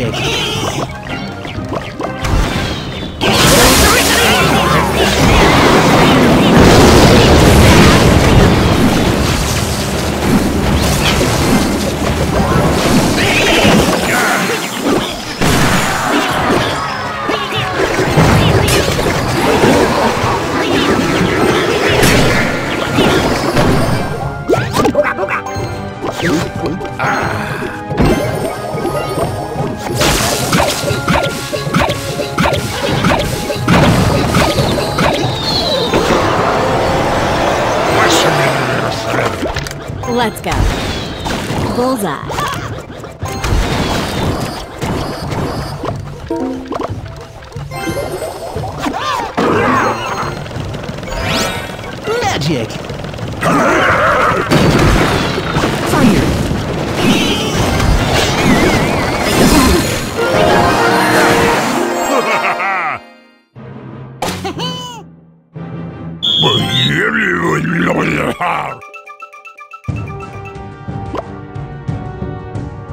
Go. Magic! Let's go. Bullseye. Magic! Fire! Ha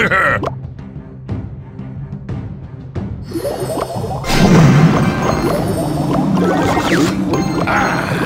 ah.